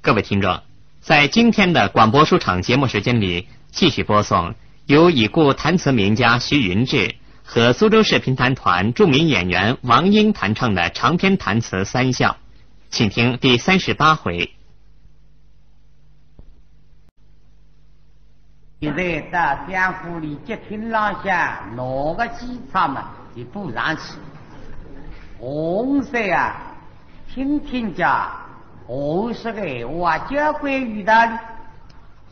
各位听众，在今天的广播书场节目时间里，继续播送由已故弹词名家徐云志和苏州市评弹团著名演员王英弹唱的长篇弹词《三笑》，请听第三十八回。现在到江湖里接听浪下，哪个机场嘛就补上去。红色啊，听听家。我说个话，交关遇到的，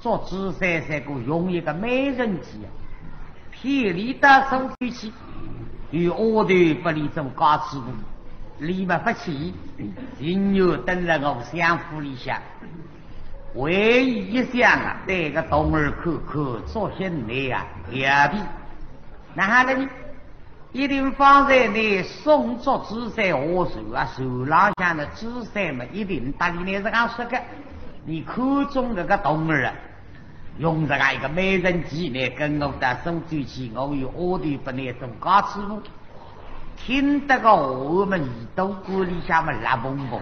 做紫山山个用一个美人计，偏离到手举起，与我头不离走高起步，立马不起，今又等了我相府里下，唯一一想啊，带个东儿看看，做些内啊，两笔，那哈呢？一定放在你送作紫山下手啊，手浪向的紫山嘛，一定打理你是讲说个，你看中这个动儿啊，用这个一个美人计来跟我的手举起，我有我的不能做高次路，听得个我们耳朵骨里下么辣嘣嘣，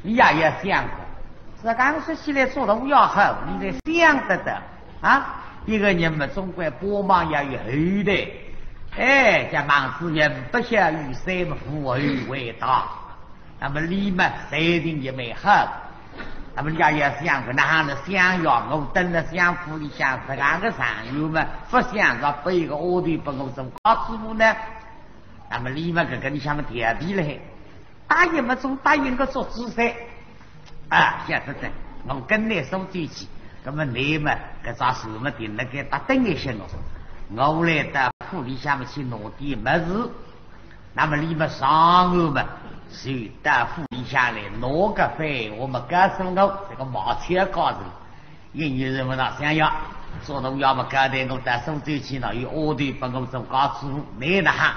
你也要想过，这刚说起来做的要好，你得想得的啊，一个人嘛，总归帮忙要有后代。哎，这忙子人不想与三么富而为大，那么你们一定也没好。那么家要想过，那还能想要我等了相府里想这样个上友们，不想着背个奥队帮我做高师傅呢？那么你们这个你想么调皮嘞？答应么总答应个做姿势啊？晓得的，我跟你说对起，那么你们这咋手么定那个打等一些哦？我来到府里下面去拿点么子，那么你们上午嘛，就到府里下来拿个饭，我们告诉我这个马车高人，因有人们那想要做东要么交代我到苏州去了，有二队帮我做高师傅，没得哈。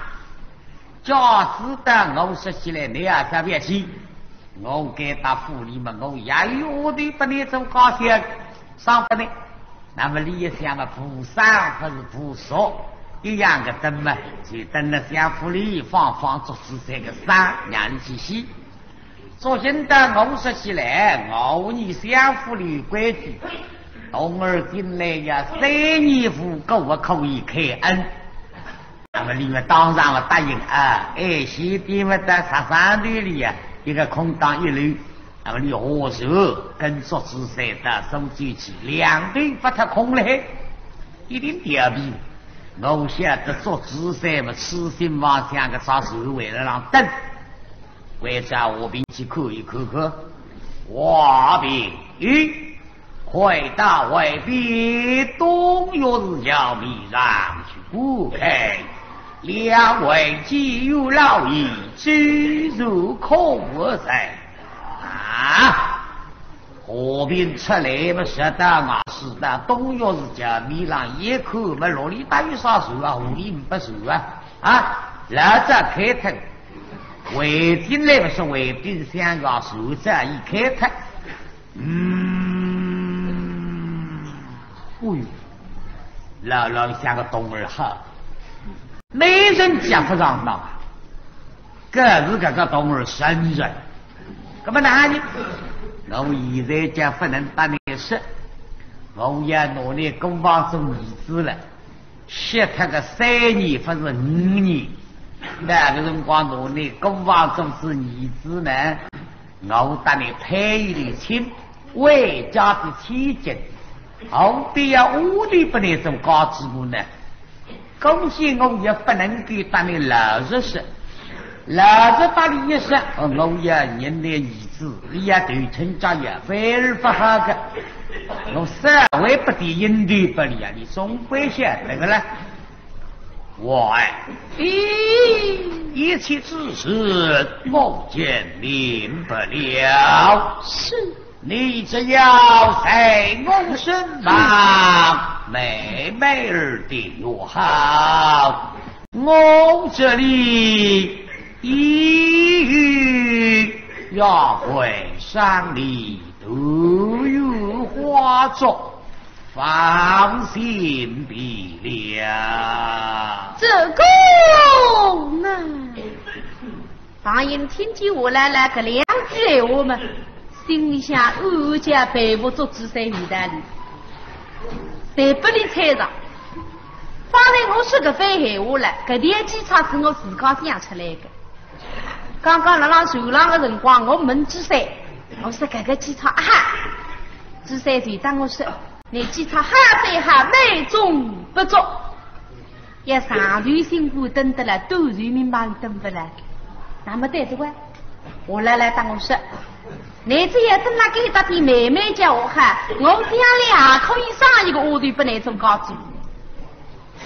假使的我说起来，你也特别去，我该到府里嘛，我也有 orders 队帮你做高些上班的。那么你也想嘛，菩萨不是菩萨一样的灯嘛，就灯了相府里放放竹子这个山，让你去洗。昨天的我说起来，我你相府里规矩，冬儿进来呀，三年户够我可以开恩。那么你们当然我答应啊，哎，西边嘛在十三队里呀，一个空档一楼。那么你何时跟竹子山的送进去，两队不太空嘞，一定调皮。我晓得竹子山嘛，痴心妄想个啥时候为了让等，为啥我兵去看一看看？华兵，咦，快到外边东岳寺桥面上去顾开，两位既有老矣，进入空山。啊！河边出来嘛，晓得啊，是的，东岳是叫米浪一口嘛，罗里大有啥数啊？湖里不数啊？啊！老早开脱，围进来不是围兵想要数这一开脱，嗯，哎呦，老老像个东儿好，没人接不上当，这是这个东儿生人。那么哪里？我现在将不能当你说，我要努力公房做儿子了，写他个三年或是五年，那个辰光努力公房做是儿子呢？我当你配一点亲，外家的千金，后边要五的不能做高职务呢？恭喜我也不能给当你老实说。老子把你一说，我也认的儿子，你也对称家业，反而不好个。我三位不敌应对不利啊，你总归晓得个呢。我哎，咦，一切之事我见明白了。是，你只要在我身旁，妹妹儿的我好，我这里。一语要会山里都有花种，放心比了。这公啊，常言听见我来了个两句闲话嘛，心里想暗暗将背部做紫色鱼蛋里，在不里猜着。方才我说个番闲话了，搿点机场是我自家想出来的。刚刚辣辣船浪的辰光，我问朱三，我说搿个机场哈，朱三就当我说，你机场哈在哈，美中不足。要上船辛苦等得了，都船明白等不来。那么对着我，我来来当我说，你这要等那给到底慢慢叫我喊，我想俩可以上一个我都不能中高子。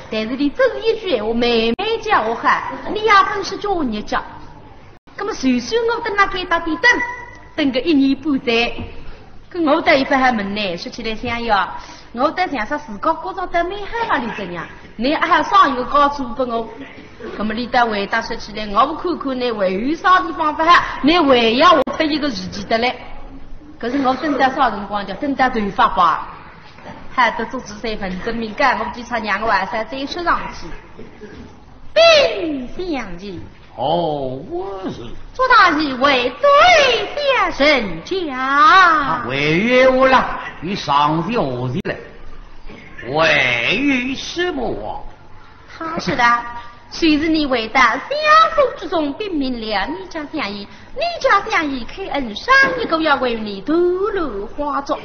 但是你走一句话，妹妹叫我喊，你要本事叫我日叫。那么随随我等那给到底等，等个一年半载，跟我等一番还问呢，说起来想要。我在想说，自个过着得蛮好了，李正娘，你还上一个高处给我，那么你得回答说起来，我不看看你还有啥地方不好，你还要我背一个日记得嘞。可是我等到啥辰光叫等到头发花，还得做出三份证明，干我几场两个晚上再说上去。兵相见。哦，我是做大义为对先生讲，为于我了，你上次何时了？为于什么？他是的，虽是你为的相府之中并明了，你家相爷，你家相爷开恩上一个月为你投入花烛，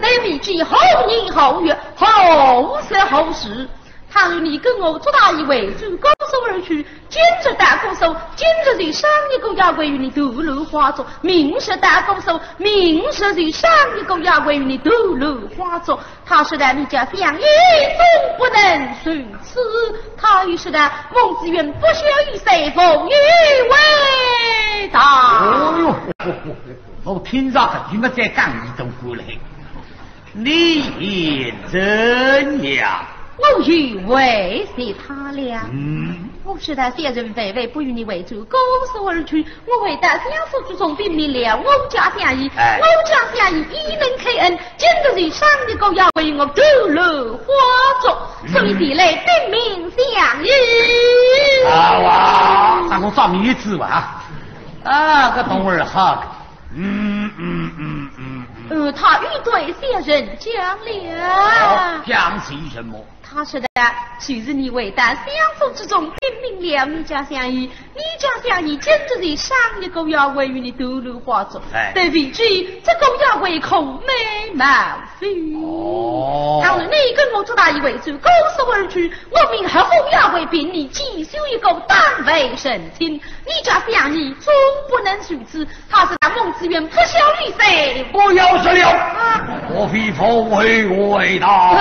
那未知后年好月好事好事。倘若你跟我朱大义为主，高手而去，兼着大高手，兼着在上一个也归于你投入花烛；明是大高手，明是在上一个也归于你投入花烛。他说的你家相爷总不能顺此，他又说的孟子云不孝于谁，奉于为大。哦哟，我听着这句么在讲一种过来，你怎样？我欲为谁他俩？嗯，我是他先人非为不与你为主，高手而去。我为他相府之中并明了，我家相依，我家相依亦能开恩，今日上一个要为我走路花烛，所以地来并命相依。啊哇！那我找面子吧。啊，个东儿好。嗯嗯嗯嗯。呃，他欲对先人讲了。讲些什么？他说的，就是你为大相逢之中拼命了你家相依，你家相依简直是上一个要为与你斗罗化作，但未知这个要为空美貌非。哦。倘若你跟我做大一位主，高手而去，我命何后要为并你继续一个单位神亲，你家相依总不能如此。他是那孟子远不孝女婿，不要说了，我非奉为我为大。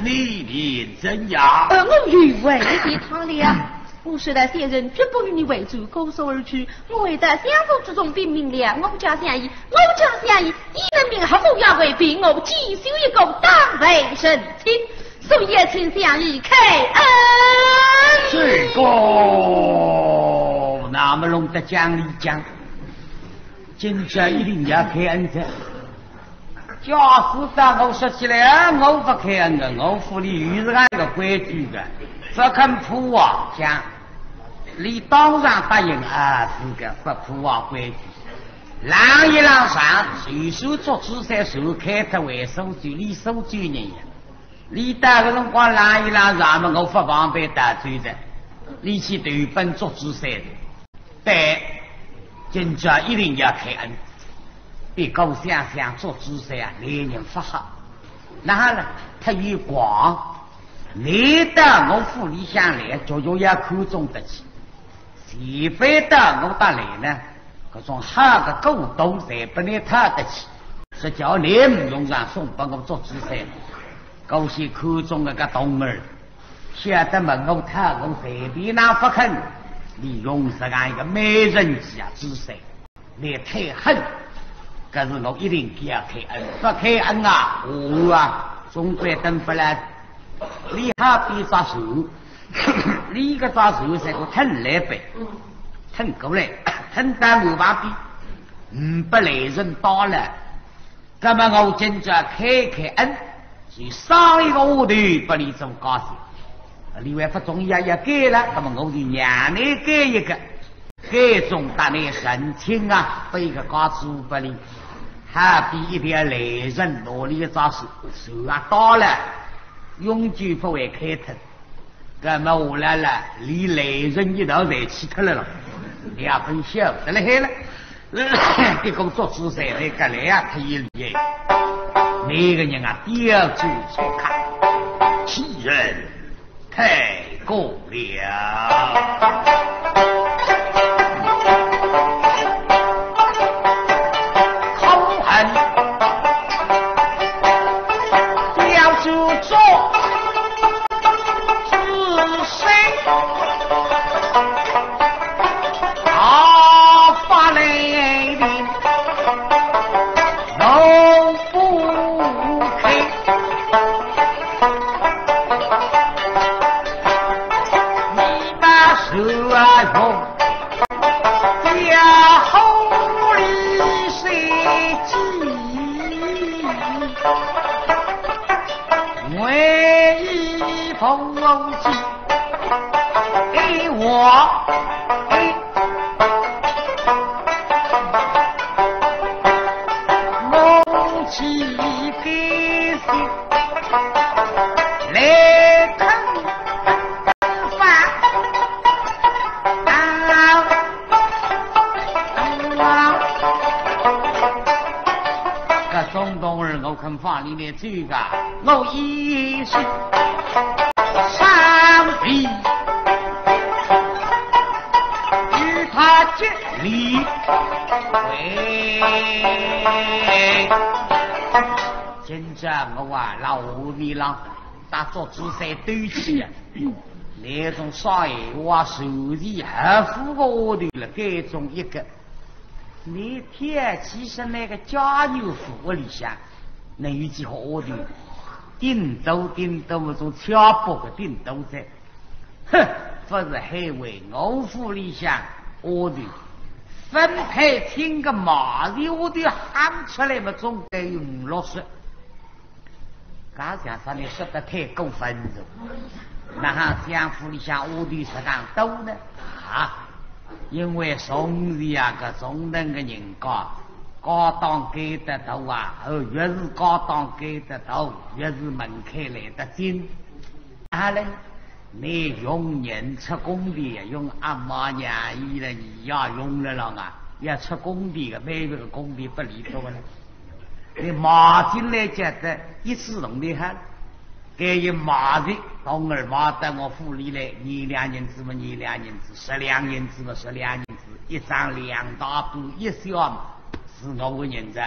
你命怎样？呃，我欲为的他了。我是的先人，绝不与你为主，拱手而去。我会在相府之中并明了，我家相依，我家相依，一人命何不要为并我继续一个当为神亲，所以请相依开恩。这个那么弄得讲理讲，今朝一定要开恩的。假使当我说起来，我不开恩的，我府里又是按个规矩的，不肯破啊，讲，你当然答应啊，是个不破王规矩。浪一浪上，随手做主在手开特为书记，李书记人，你到个辰光浪一浪上嘛，我不方便得罪的，你去投奔做主赛的，对，今朝一定要开恩。别高想想做主噻啊，来人不好。然后呢，他又广，来到我府里向来，足足也看中得起。谁非到我这来呢？各种好的古董才不能讨得起，是叫你唔用上送帮我做主噻。高些看中那个东儿，晓得问我讨我随便哪不肯，你用是俺一个美人计啊，主噻，你太狠。可是我一定给他开恩，不开恩啊！我啊，总归等不来。你好比抓手，你个抓手是个疼来呗，疼过来，疼到没法比。嗯，不来人到了，那么我今朝开开恩，就上一个屋头把你做高兴。另外不中意啊，要改了，那么我就让你改一个，改中达你神清啊，背个高祖不里，还比一条雷人努力找手，手啊到了，永久不会开脱。那么我来了，离雷人一道才气脱了了，两分晓得了嘿了，给工作姿势那个两他一理，每个人啊标注才看，气人。太过了。今朝我啊老米郎打做主赛对起啊，那种少爷话手艺还符合我的了，这种一个，你天其实那个加油服里向。能有几好的？顶多顶多么种挑拨个顶多在，哼，不是还为我府里向我的分配听个马的，我的喊出来嘛，总该有五六十。刚讲啥你说的太过分了，那哈江府里向我的是讲多呢啊？因为宋日啊个中等个人家。高档给得多啊！哦，越是高档给得多，越是门槛来得紧。啊嘞，你用人出工地，用阿妈娘姨了，你要用了了啊！要出工地的个，每个工地不离多了。你马进来觉得一次弄的很，给一马的，冬儿马到我府里来，你两银子嘛，你两银子，十两银子嘛，十两银子，一张两大布，一小嘛。是我个人子，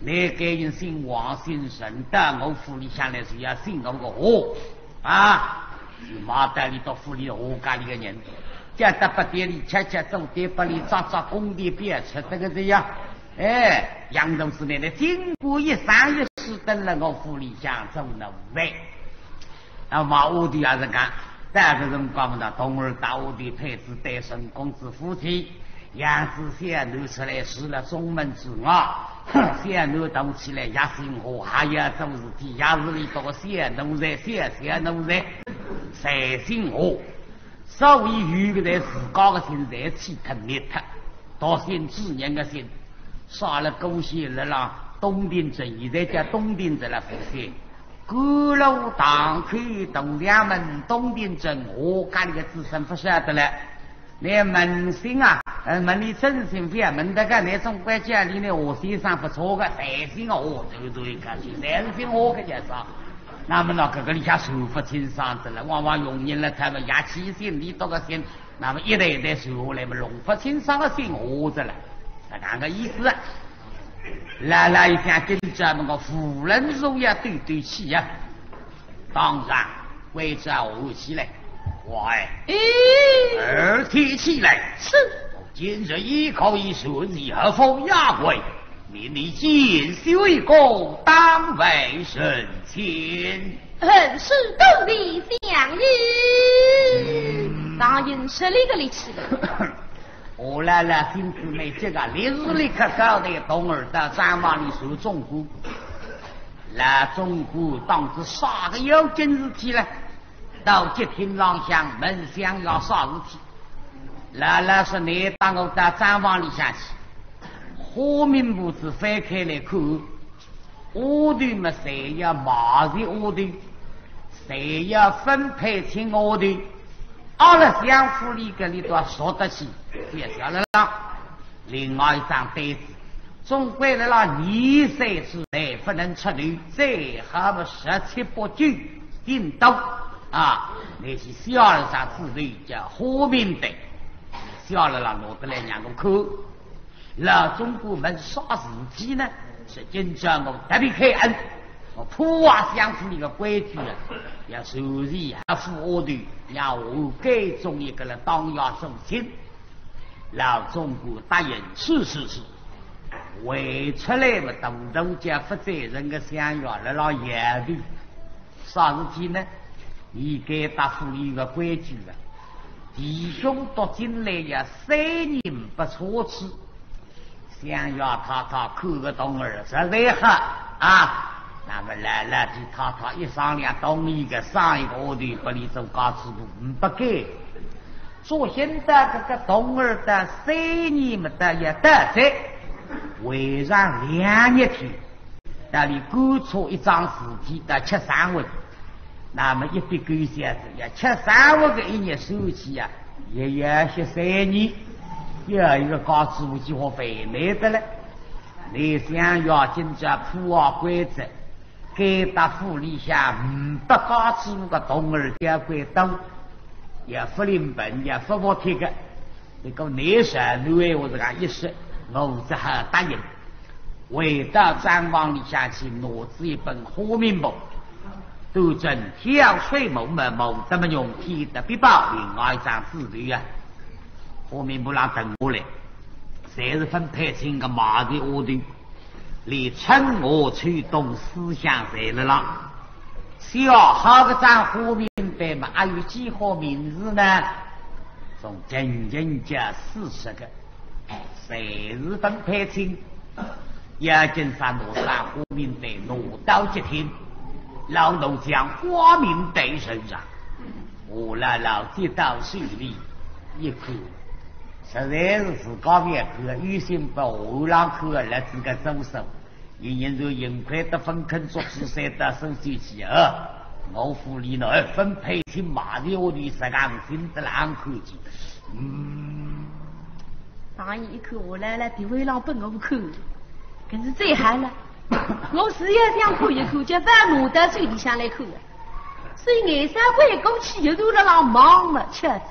你给人姓王姓陈，到我府里向来是要姓我个何啊？是马代里到府里我家里个人，家得不店里吃吃，走店不里找找工地边吃这个这样。哎，杨同志奶奶经过一三一四等了我府里向走了位，那马我的也是讲，这个人讲不到，冬儿大我的太子单身公子夫妻。杨子先奴出来是了中门之外，先奴动起来也生活，还要做事体，也是里多先奴在，先先奴在，才生活。所以有个在自家的心在气特灭特，到现自然的心，杀了狗血了啦。东丁镇。现在叫东丁镇了，附近，各路堂口东两门，东丁镇我家里的子孙不晓得了。那门生啊，呃，门里真心非啊，门那个那种关家里呢，我先生不错个，三心哦，都都一个去，三心我个介绍。那么那个个里向受不清嗓子了，往往用人了，他们压气心里多个心，那么一代一代传下来嘛，弄不清嗓的心活着了，是那个意思。来来一天跟咱们个夫人荣耀对对气呀，当然为这我起来。乖，儿提起来。是，今日一口一顺，以后封雅贵，命你进修一功，当为神仙。很是斗地相迎，答应十里个力气了。我来了，金子妹这个立日立刻搞的东儿到张王里说中鼓，那中鼓当是啥个要紧事体了？到接厅廊向门想要啥事体？姥姥说：“你当我到账房里向去。”花明母子翻开来看，屋头嘛，谁要马在屋头，谁要分配清屋头，阿拉相府里个里都要说得起，接下来了。另外一张单子，总归来了二岁之内不能出头，最好么十七八九顶到啊，那些小儿上字头叫花明的，小了啦拿得来让我看。老中国们啥事体呢？是今朝我特别开恩，我普瓦相府里个规矩啊，要首先还副我的，让我改中一个人当压中心。老中国答应是是是，为出来嘛，动动家负责任的想要来了野的，啥事体呢？你该答复一个规矩了，弟兄读进来要三年不错次。想要他他扣个东儿实在好啊！那么来来的他他一商量，东一个上一个我的不离走高制度，不给。说现在这个东儿的三年没得也得在，为上两日天，那里观察一张尸体得吃三文，那么一笔勾销子要吃三文个一年收起呀，也要些三年。有一个高职务计划费没得了，你想要今朝普华规则，给到府里下五百高职务个同儿交关多，要福临本，要福报贴个，那个内神路哎，我这个一说，我只好答应。回到毡房里下去，拿子一本花名簿，都正挑水木么木怎么用天的笔报，另外一张纸头啊。我们不让等下来，谁是分配成个马的窝头，连趁我吹动思想谁了啦？小好个张花名单嘛，还有几号名字呢？从仅仅就四十个，哎谁是分配成？要紧上拿上花名单，拿到接听，老奴将花名单身上，我来老接到手里一看。实在是自家面个有心不后浪口的日子个周手，一年就盈快的分坑做事三得手就起二，我府里呢分配起马的我的十干心得两口子，嗯，当一口我来了，地位浪不我口，可是最好了，我是要想看一口，就把牡丹水里向来口，所以眼山鬼过去又都在那忙了，吃着。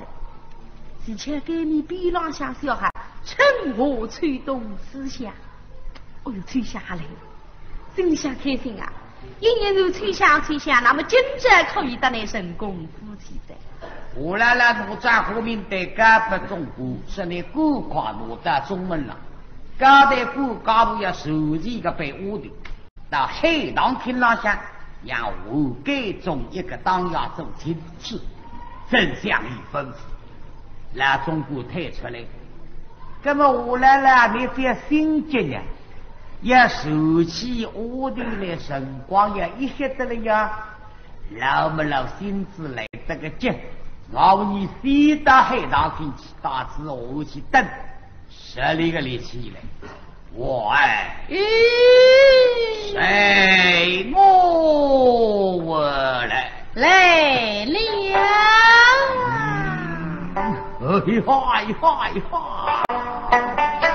之前给你边浪向小孩，趁我吹动思想，哦哟，吹下来，真想开心啊！一年如吹响吹响，那么今朝可以得来成功夫妻的。我来了，我张和明对家不中国，是你孤跨我到中门了。刚才孤家部要收集一个被窝的，到海棠厅浪向，让我给中一个当家做亲事，真相一吩咐。拿中国推出来，那么我来了，你这心急呢？要收起我的那辰光，呀一些得了呀，老不老心子来得个急，我你先到海棠进去，打字我去等，十里个力气来，我哎，谁我我来来了。嗨嗨嗨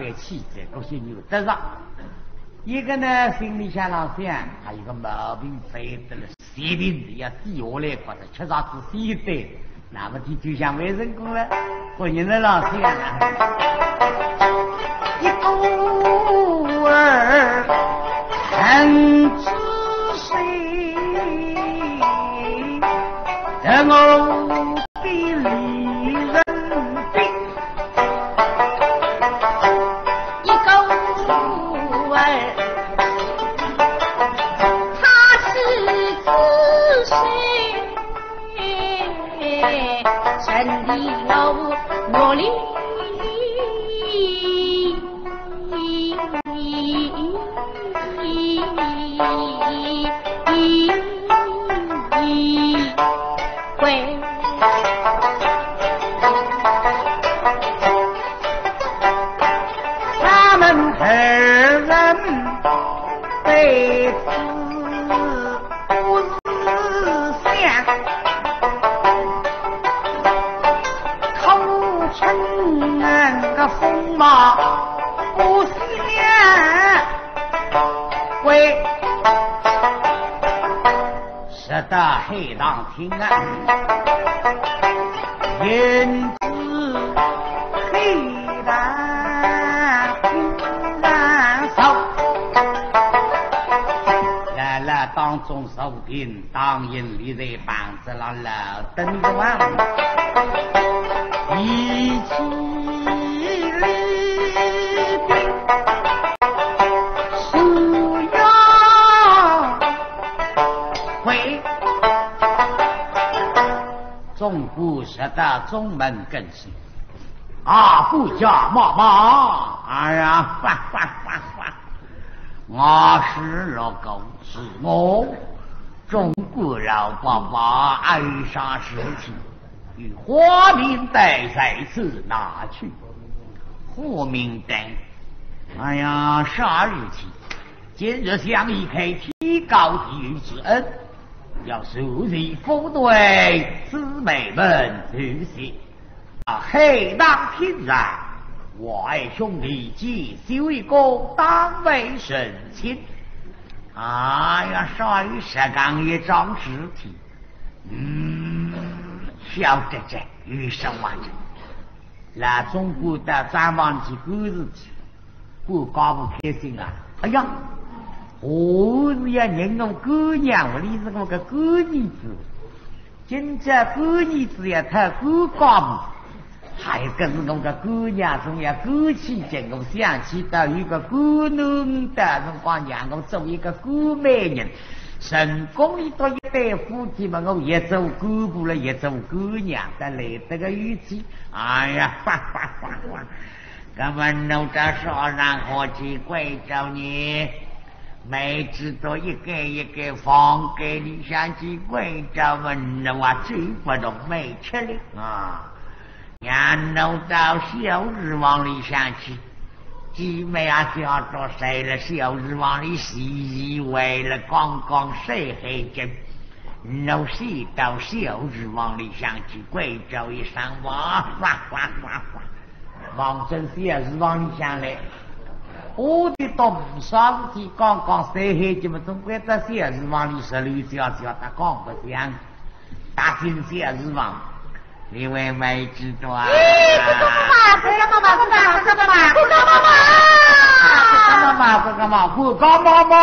百气质，这些牛得上。一个呢，心里想老想，还有个毛病非得了，血病要低下来，或者吃啥子血的，那么的就像卫生工了，过年的老想，一个儿很仔细，让我听啊，因此黑狼听难受。来了当中受定，当营里在房子上老等着望，一起中古时的宗门更新啊，不家妈妈，哎呀，欢欢欢欢，我是那个是我中国老爸爸哀伤时期，与花名带在此拿去？花名带，哎呀，啥日期？今日相依开提高地狱之恩，要受其夫对姊妹们出席。啊，黑当天然，我爱兄弟结修一个当为神亲。哎呀，少于石岗一张尸体，嗯，晓得这与什么着？那中国的展望几个日体，不高不开心啊！哎呀，我是要认我姑娘，我里是我个狗儿子，今朝姑儿子要他狗高不？还有个是我个姑娘，总要过去见我想起到一个姑娘的辰光，让我做一个姑美人。成功一到一对夫妻嘛，我也做姑婆了，也做姑娘，但来得个语气，哎呀，哈哈哈哈！那么弄着少让何其贵州呢？没知道一个一个放给你想起贵州文了啊，最不懂没吃的啊！俺弄到小日往里想去，姐妹啊叫着谁了？小日往里洗洗，为了刚刚晒黑针，弄洗到小日往里想去，贵州一上哇哇哇哇哇，往正小日往里想来。我的到不少事体，刚刚晒黑针嘛，总归在小日往里十六叫叫，他讲不讲，大进小日往。你位没知道啊？咦，这个妈，妈妈，这个妈妈，这个妈妈，这个妈妈，不干妈妈。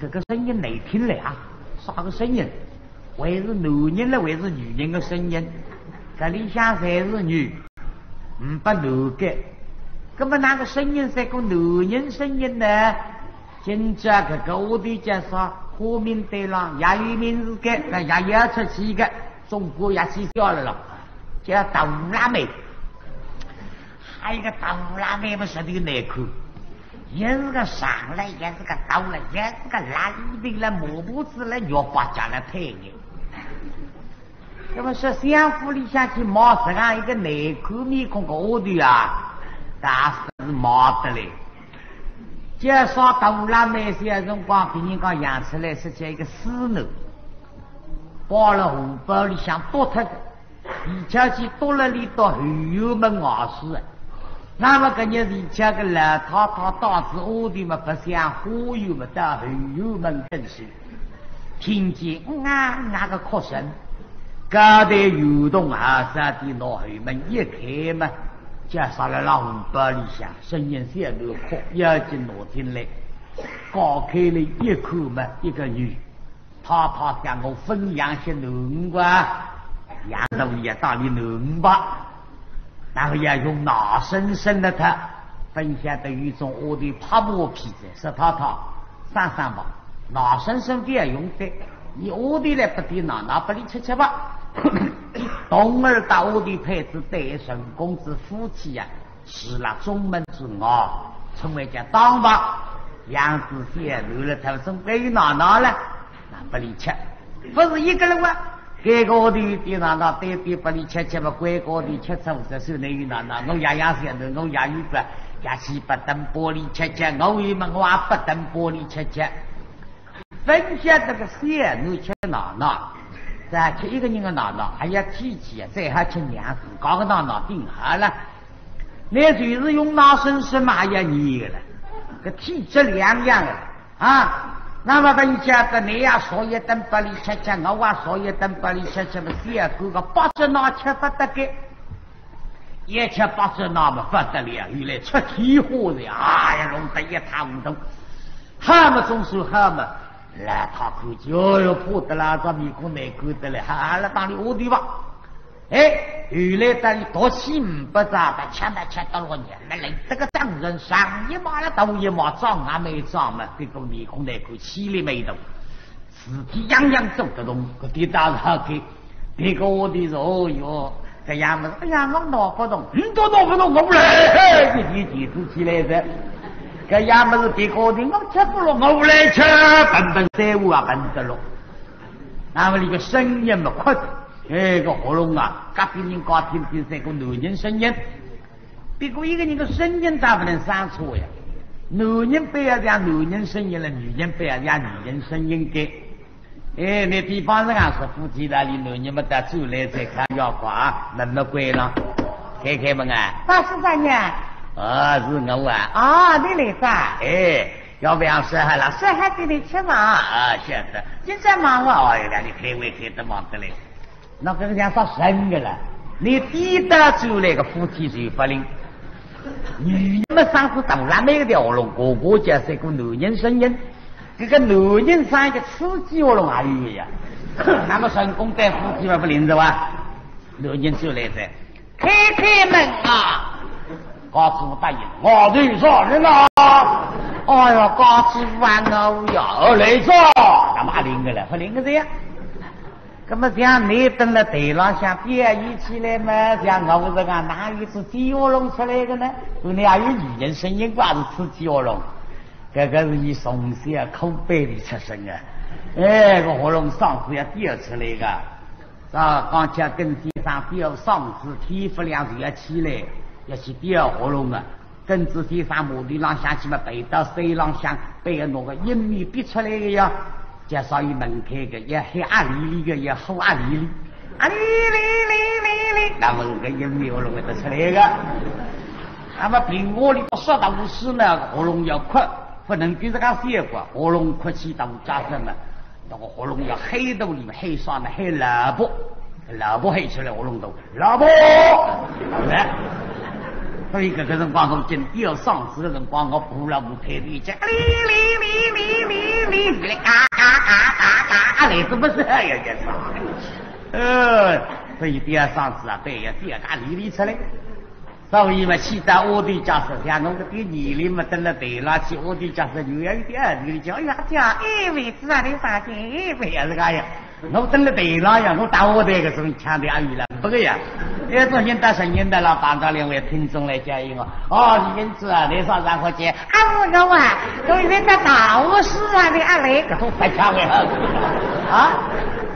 这个声音难听了啊！啥个声音？还是男人了，还是女人的声音？这里向才是女，唔不男的。那么那个声音是个男人声音呢？今朝这个我的介绍。花名对了，也有名字的，那也要出去个，中国也取消了了，叫大乌拉梅。还有个大乌拉梅嘛，说的难看，也是个上来，也是个倒来，也是个拉一的了，磨布子了，肉把家了配的。那么说相府里想去冒这样一个难看面孔个我的啊，但是冒得嘞。介绍杜拉梅些辰光，别人讲养出来是叫一个丝奴，包了荷包里想多特的，李家去多了里到后油门外死啊！那么个日李家个老太太导致我的嘛不想花油嘛到后油门跟前，听见啊那个哭声，刚才游动啊山的脑后门一开嘛，加上了那五百里向声音响都哭，要进挪进来，高开了一口嘛一个女，太太向我分享些能瓜。杨东也到你能吧，然后要用脑生生的他分享的一种我的泡沫皮子，是他他上上吧，脑生生不要用的，你我的来不的拿拿不离吃吃吧。冬儿到我的配置对顺公子夫妻呀，是那中门之外，成为家当吧。杨子先留了他们给拿拿了，那不离吃，不是一个人吗？该个的地上那对对不离切切嘛，乖个的切切五十岁能有哪哪，我爷爷想的，我爷爷不也是不等玻璃切切，我一嘛我也不等玻璃切切。分享这个线，你吃哪哪？再吃一个人的脑脑，还要提起，再还吃两子，搞个哪哪顶好了。那就是用脑神神嘛要捏了，个体质两样的啊。那么本家的你呀，说一顿不里吃吃，我话说一顿不里吃吃嘛，第二个八只脑吃不得个，一吃八只脑嘛不得了，原来出天花的，哎呀，弄得一塌糊涂。他们总是他们来他口就要破的啦，这面孔难看的了，哈了当你我的吧。哎，原来这里多起五百张，他吃的吃到了年，那来这个当人上一马了，头一马长啊没长嘛，这个面孔难看气里没动，自己样样走得动，个地大上去，别个我的说哦哟，这样子，哎呀，我闹不动，你都闹不动，我不来，一提提出起来的，这样子别个的，我吃不落，我来吃，笨笨三五啊，笨得了，那么那个声音嘛快。哎，个喉咙啊，隔壁人讲听听这个男人声音，别个一个人的声音咋不能上错呀？男人不要讲男人声音了，女人不要讲女人声音的。哎，那地方人啊是夫妻那里，男人们得走来再看要啊，门没关了，开开门啊！大师大娘，啊，是我啊！啊，你来噻？哎，要不要吃海了？吃海给你吃嘛？啊，晓得。现在忙啊？哎呀，你开会开得忙得嘞。那跟人家说生的了，你抵达住那个夫妻就不灵。女人们上次到那每个条龙，个个就是一个男人声音，这个男人上一个刺激我龙还有呀。那么成功带夫妻嘛不灵是吧？男人就来着，开开门啊！高师傅答应，我对啥人啊？哎呀，高师傅啊，我要来着，那么灵的了，不灵的这样。那么像你等了台上像表演起来嘛？像我这个哪有是鸡窝龙出来的呢？你还有女人声音，挂是吃鸡窝龙。这个是你从小口碑里出生的！哎，个喉咙嗓子要吊出来的。啊，刚才跟先生吊嗓子，天不亮就要起来，要去吊喉咙啊。跟子先生墓地上想起嘛，背到水浪向，背个那个阴面逼出来的呀。介绍于门开个，也黑阿里里个，也黑阿里里，阿里里里里里，那么个音乐我弄得出来个。那么平我里说到五十呢，喉咙要快，不能给这个写过，喉咙哭起到加什么？那个喉咙要黑到里面，黑啥呢？黑萝卜，萝卜黑出来喉咙都萝卜，来。所以这个辰光从进要上市的辰光，我补了五台的讲，哩哩哩哩哩哩哩，嘎嘎嘎嘎嘎，来是不是？哎呀，这啥？呃，所以第二上市啊，对呀，第二嘎哩哩出来。所以嘛，现在我的家是像我个爹年龄嘛，等了对了去，我的家是又要一点儿的叫呀叫，哎，位置啊，你啥子？哎，不要这个呀。我等了对了呀，我打我这个时抢的阿姨了，不个呀。这种人打声音的了，帮着两位听众来讲一个。哦，因此啊，你说然后讲，啊，我我啊，都人家大卧室啊，你阿来，这都不抢为啊？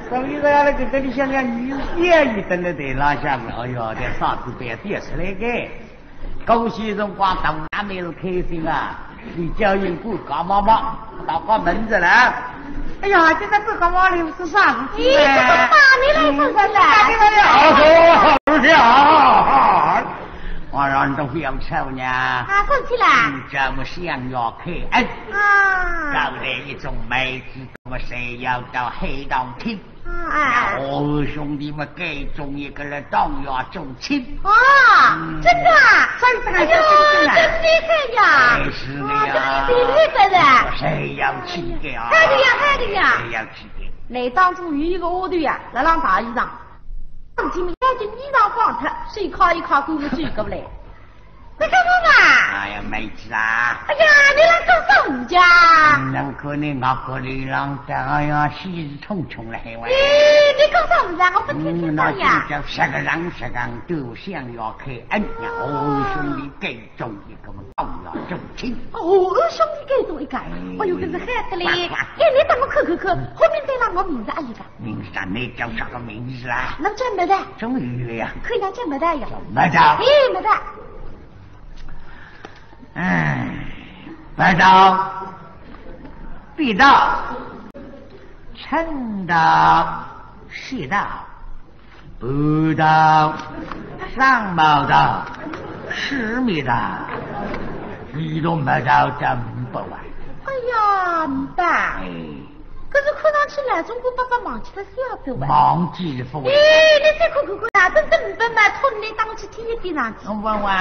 所以说那个这里想想，你也一等了对了下面，哎呦，这嗓子别跌出来个。高先生光等俺们是开心啊，你教育过高妈妈，到关门子了。哎呀，现在这个王里是啥子？咦，这个妈，你来说说噻。好好好笑。我让都不要吵呢。啊，说起来。这么想要客恩。啊。找来一种妹子，我们谁要到黑道厅？啊。我，兄弟们，给中一个人当要重亲。啊，真的？真的？哎呦，真厉害呀！是的呀。真厉害的。谁要去的啊？呀，还的呀。谁要去的？那当中有一个乐队呀，来让大衣裳。上前面赶紧衣裳放脱，谁卡一卡勾个水过不来？呀，妹子啊！哎呀，你来做什么家？那可能我可能让这哎呀，喜事重重了，还喂！你搞什么呀？我不听听到呀。那叫十个人十个都想要开恩呀！哦，兄弟给中一个嘛，都要中亲。哦，兄弟给中一个，我有个是孩子嘞。哎，你等我看看看，后面再让我名字啊一个。名字你叫啥个名字啊？那叫没得。终于了呀！可以啊，叫没得呀。没得。哎，没得。嗯，白道、必道、陈道、细道、不道、上毛道、十米道，你都没到这五百万。哎呀，明白。哎。可是看上去来，中国爸爸忘记了小走啊。忘记了，哎，你再看看看啊，真正五百万，托你当去天一点上去。我问问。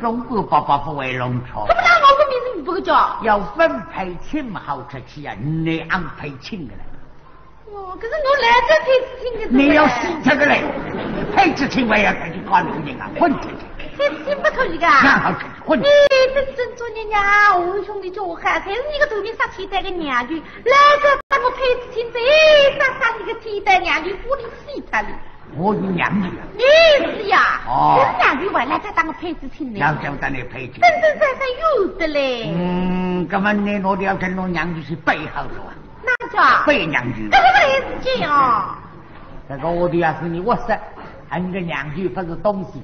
中国爸爸不会弄错。怎么拿我个名字你不会叫？要分配钱嘛，好出去啊！你安排亲的嘞。哦，可是我来这配置钱的。你要洗这个嘞，配置钱我要赶紧搞你啊，混出去。配置钱不可以的。那好出混。你真正做娘娘，我兄弟叫我喊，才是你个头面杀气带个娘舅，来这当我配置钱，再杀杀你个替代娘舅，我的死他哩。我有娘舅啊！你是呀，哦，回来再当个配置亲呢。娘舅当你配置，真真正正有的嘞。嗯，那么你我要跟我娘舅是背后的啊？哪叫？背娘舅。这个不是这样。这个我的要是你我说，俺个娘舅不是东西，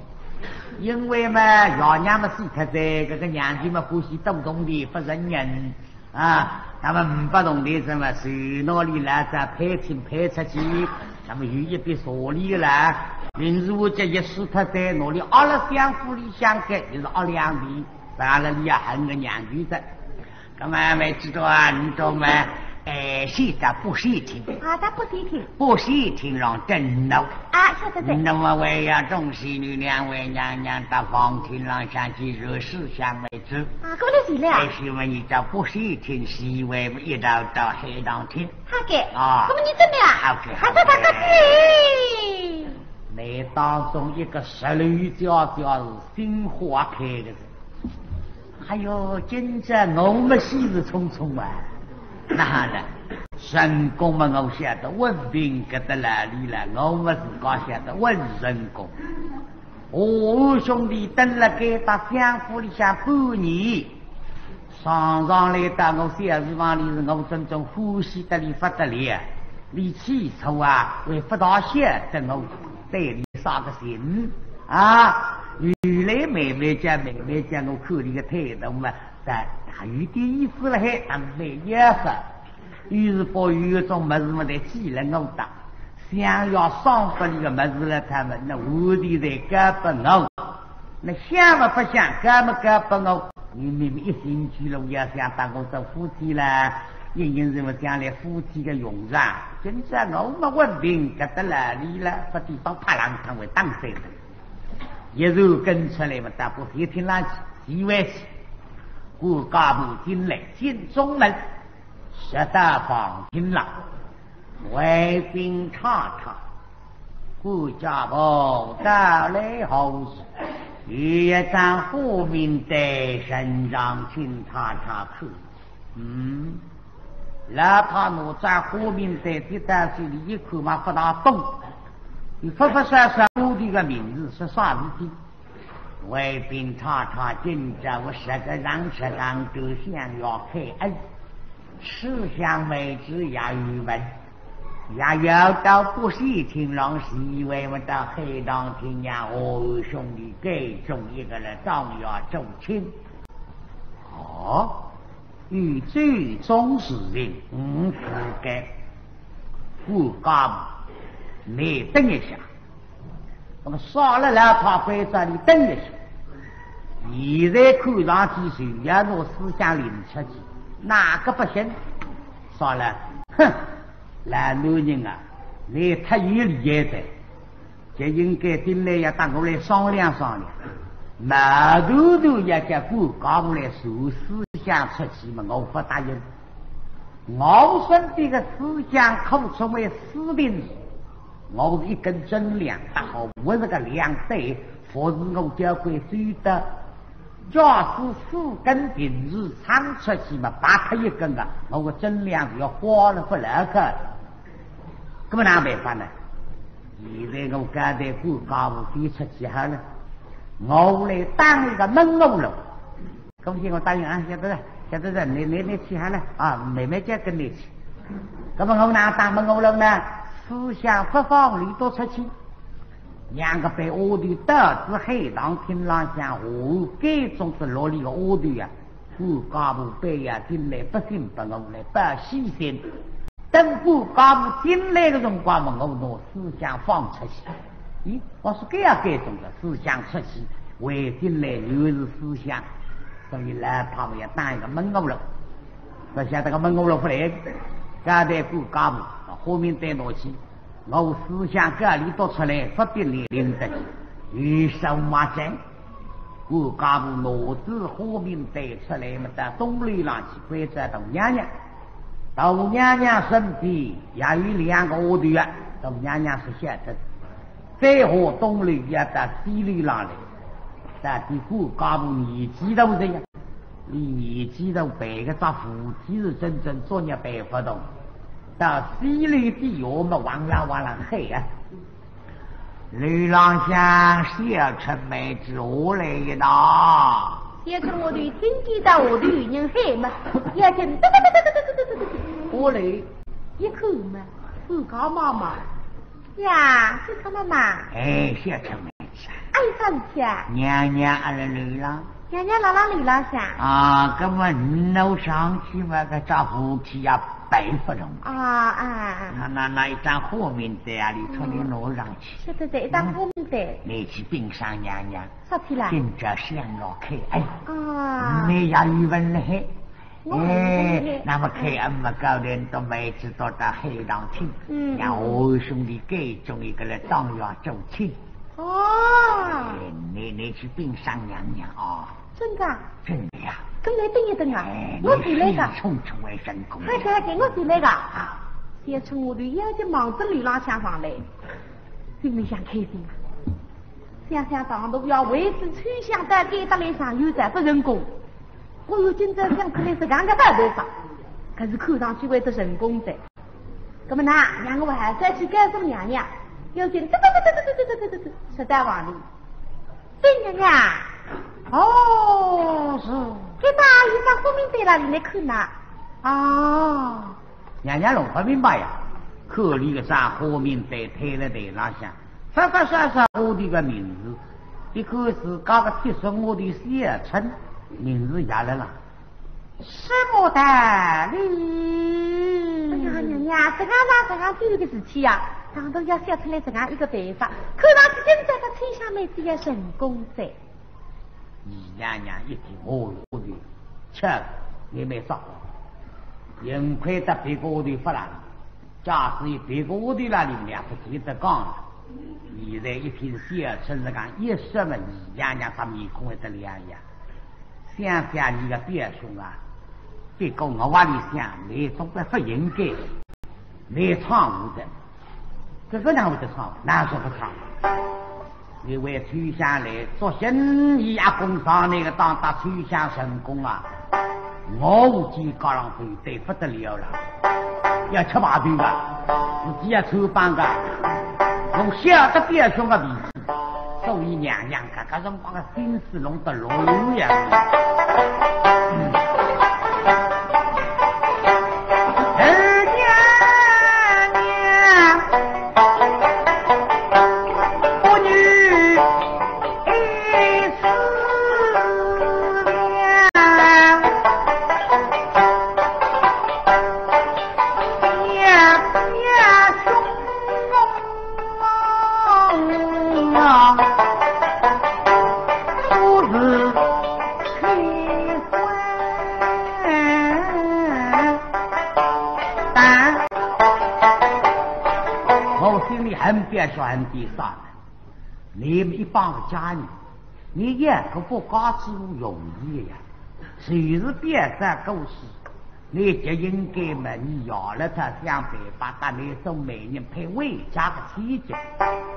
因为嘛，老娘们死他在，这个娘舅嘛欢喜动动的，不认人啊，那么五百铜钱怎么手哪里拿着，拍厅拍出去，那么有一笔少利啦。临时我家一输他在哪里？阿拉相府里相干，就是阿两弟，阿拉里啊，恨个娘舅子。那么没知道啊，你懂吗？哎，现在不喜听。啊，他不喜听。不喜听让震怒。啊，晓得的。那么为呀，众喜女两位娘娘到房厅上想去热事相为止。啊，过来谁了？还是问你这不喜听，是因为一道到黑堂厅。好的。啊。那么你怎么样？好的。还在他个地。那当中一个石榴家家是新花开的人。还有今朝我们喜事匆匆啊。那的，神功嘛，我晓得文凭搁在哪里了？我们自个晓得文神功。我兄弟等了该到相府里向半年，上上来到我小厨房里是我真正呼吸得里不得里，你起初啊会不大晓得我对你啥个心啊？原来妹妹讲妹妹讲我看你个态度嘛，在。有点意思了，还当没意思。于是把有一种么子么的记了我打，想要上不你个么子了，他们那我的在干不我，那想不不想干不干不我，你妹妹一心去了，我要想把我做夫妻了，因因什么将来夫妻的用上，真是我们稳定搁在哪里了？不地方怕浪成为当谁的，一路跟出来嘛，大不一天垃圾，以为是。故家母进来进中门，十大房进了，卫兵查查，顾家母到来后，一张户名在身上，请查查看。嗯，哪怕我在户名在的单子里一看嘛，不大懂，你发发算算我的个名字是啥子的？卫兵查查紧着，我十个人十个都想要开恩，思想为止也有问，也要到不喜听郎是为我到黑堂听呀，我兄弟给中一个人当要重亲。哦，与最终事情，嗯，不该顾家你等一下。那么杀了两套规则，你等一下。现在看上去谁要拿思想领出去，哪个不行？杀了，哼，老男人啊，你太有理的，就应该进来要当我来商量商量。毛头头也叫顾家务来说思想出去嘛，我不答应。我说这个思想可称为私兵。我是一根针两大好，我是个两对，佛是我教会最的。假使四根平时长出去嘛，拔开一根啊，我个针量就要花了不那个，怎么哪办法呢？现在我刚才顾家务飞出去好了，我来当一个门路了。恭喜我答应啊，晓得了，晓得了，你你你去好了啊，妹妹就跟你去。那么我哪当门路了呢？思想不放里多出去，两个被窝的刀子黑当听朗向我该种是落里个我的呀，顾家部背呀进来不信不我来不细心，等顾家部进来的辰光嘛，我拿思想放出去。咦，我说这样该种的思想出去，为进来又是思想，所以来他们要当一个门路了。不晓得个门路了不来，刚才顾家部。后面再拿去，我思想隔里多出来，不必你领得起。与手马真，我家部骡子后面带出来，么到东里浪去，跪在董娘娘。董娘娘身边也有两个卧队啊，董娘娘是晓得。再和东里也到西里浪来，但的顾家部年纪都这样，你年纪都白个咋夫妻是真正做孽白不动。到西里的我们往啦往啦黑啊！吕郎香小城妹子我来一道。小城我对听见到我的女人喊嘛，眼睛哒哒哒哒哒哒哒哒哒，我来一口嘛，不高妈妈呀，是他妈妈。哎，小城妹子。哎，上去啊！娘娘阿拉来吕郎。娘娘姥姥吕郎香。啊，哥们楼上去嘛个找夫妻呀。白不中啊啊！那那那一张货名单啊，你从你楼上去。是的，这一张货名单。你去冰上娘娘。啥去了？跟着香老开哎。啊。你要语文嘞嘿。哎，那么开俺们高人都每次都到黑堂去，让我兄弟给中一个来当院做亲。哦。你你去冰上娘娘啊。真的。真的呀。跟来等一等啊！我进来个，冲冲为神功。快快给我进来个！先从我的眼睛忙着流浪向上来，心里想开心啊！想想当初要为此吹响的给得来上有这不成功，我有今朝想可能是干个大办法，可是看上去会得成功的。那么呢让我还再去告诉娘娘，有请嘚嘚嘚嘚嘚嘚嘚嘚嘚，实在王里，对娘娘，哦是，给把有张花名单让你来看呐。哦，娘娘弄不明白呀，看你个张花名单推在台上，刷刷刷刷我的个名字，一个是搞个提上我的小称名字下来了。什么的？哎呀，娘娘，这个啥这个这个事情呀，当中要想出来这样一个办法，看上去现在的崔香妹子要成功噻。你娘娘一听我我的，吃也没少，幸亏在别个屋里发了，假使有别个屋里那里面不记得讲了。现在一片小陈子讲一说嘛，你娘娘他面孔会得两样。想想你个表兄啊，别跟我话里想，你总归不应该，你闯祸的，这个哪会得闯？哪说不闯？你为崔香来做生意啊，工商那个当大崔香成功啊，我无计高浪费对不得了了，要吃麻豆的，自己要抽帮的，从小的表兄的脾气，所以娘娘个个辰光的心思弄得乱呀。别说很悲伤了，你们一帮子家人，你一个不搞之容易呀，就是别山故事，你就应该嘛，你要了他想办法把那种美人配回家的妻子，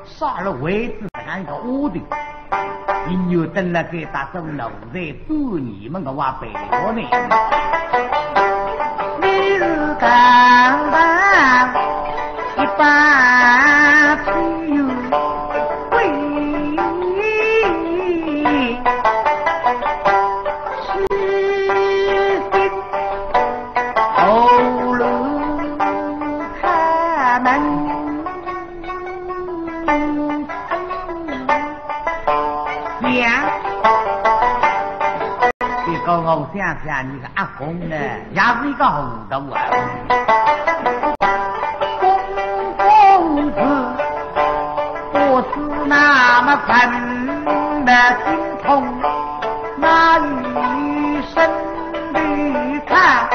杀了位置这样一个屋的，你又等了给他种奴才，多你们个话白活呢？你是干嘛？一般开门。娘，这个我想想，你个阿公呢，也是一个糊涂啊。那么分的心痛，那余生的看，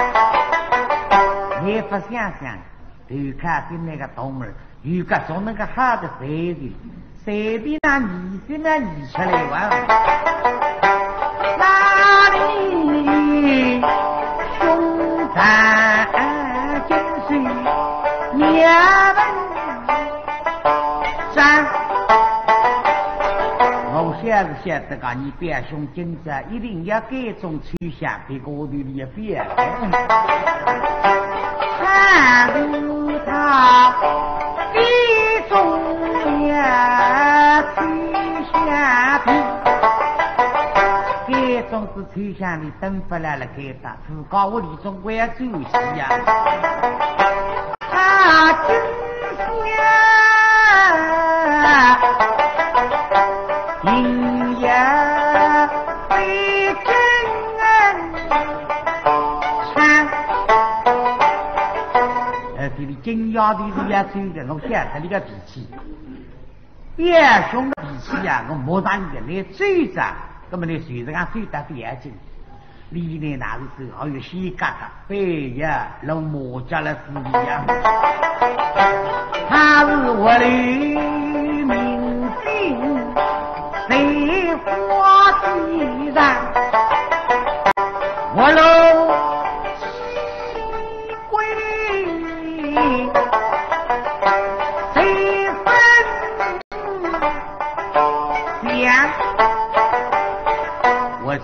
你不想想，就看的那个东儿，有个从那个好的随的，随便那你心那你出来玩，哪里兄长金水娘们山。要是晓得个，你表兄今朝一定要改种取向，别个里里变。看如他一种呀取向的，这种是取向的，等不来了该打，自告我李忠贵要注意呀。金牙的是要走的，我晓得你个脾气，别兄的脾气呀，我莫让你的来走着，那么你随着俺走得比较近。里面那个时候还有细疙瘩，哎呀弄磨家了是的呀。他是我的明镜，谁花旗上，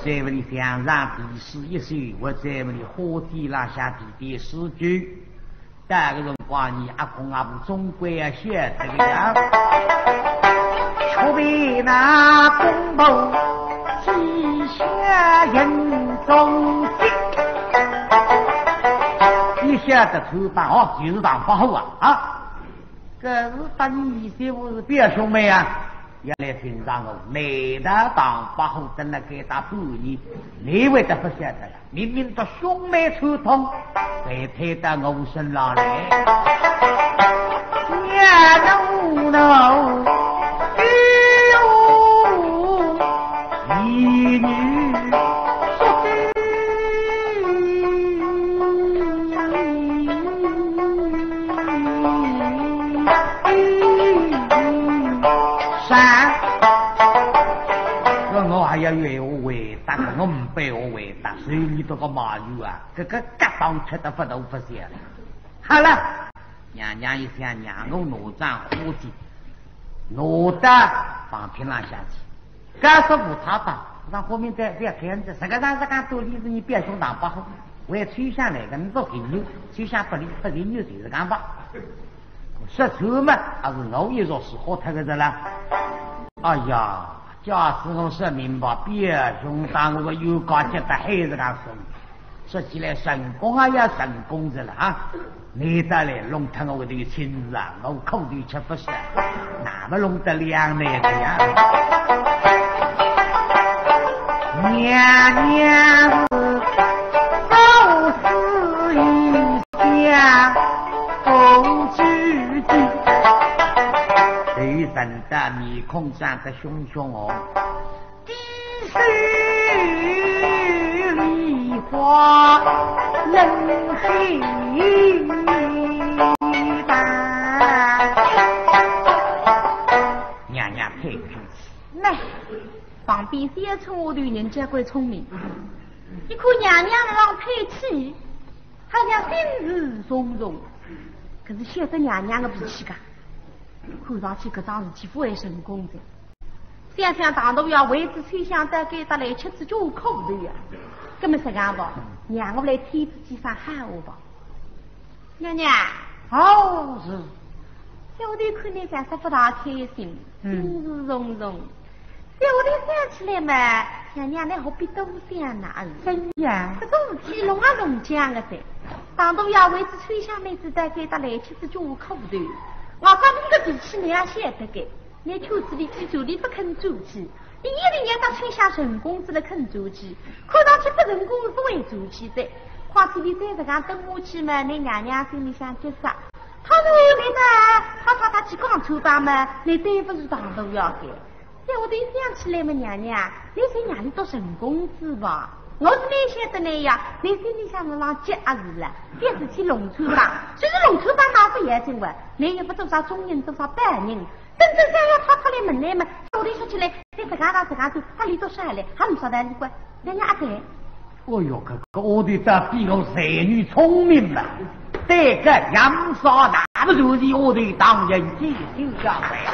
在问你想让第四一岁，我在问你火地拉下地第四句，大个人光你阿公阿婆总归要写这个样，却被那公婆记下人中心。你晓得出版哦，就是当八号啊啊！这是当你媳妇是表兄妹啊？要来欣赏我，每到当八号等了给他半年，你为的不晓得了？明明这兄妹串通，才推到我身上来，娘怒恼，哎呦，一女。要为我回答，我唔被我回答，所以你这个马友啊，这个夹当吃的不都不香了。好了，娘娘一想，娘我哪吒伙计，哪吒放平浪下去，干是无他的，让后面再再看着，这个让这个多例子你表兄当不好，为吹下来的你都给牛，吹下不离不离牛就是干吧。说错嘛，还是我一说是好他个的了。哎呀！假使我说明白，别兄当我有高级的孩子讲说，说起来成功啊要成功着了啊！你再来弄他我的亲子啊，我口里吃不消，哪么弄得两难的呀？娘娘是高思一下，不知知，谁人的面孔长得凶凶哦，低手梨花冷黑白。娘娘太客气，来，旁边三村我头人家怪聪明，一看娘娘让配气，好像心事重重，可是晓得娘娘的脾气噶。看上去，搿桩事体不会成功的。想想当初要为子崔香得给得来吃子就可不对呀。搿么这样吧，让我来替自己上喊话吧。娘娘，好是。小弟看你暂时不大开心，心事重重。小弟想起来嘛，娘娘你何必多想那怎样？这种事体弄啊弄讲的噻。当初要为子吹香妹子得给得来吃子就可不头。我讲你个脾气，你也晓得的。你秋子里去做，你不肯做起；你一零年到春夏陈公子来肯做起，看上去不陈公子会做起的。况且你再这样等下去嘛，你娘娘心里想急啥？他是为了呢，他他他去讲丑吧嘛，你对不是当都要的。在我得想起来嘛，娘娘，你在哪里做陈公子吧？我是没晓得那样，你心里想着让急啊是了，别是去农村吧，虽然农村吧哪不严紧哇，你又不多少中人，多少白人，真正想要他出来门来嘛，我得说起来，你自家到自家走，他离多少来，还没晓得你管，人家阿对。哦哟，哥哥，我的这比我才女聪明嘛，这个杨少那么就是我的当人继续下来。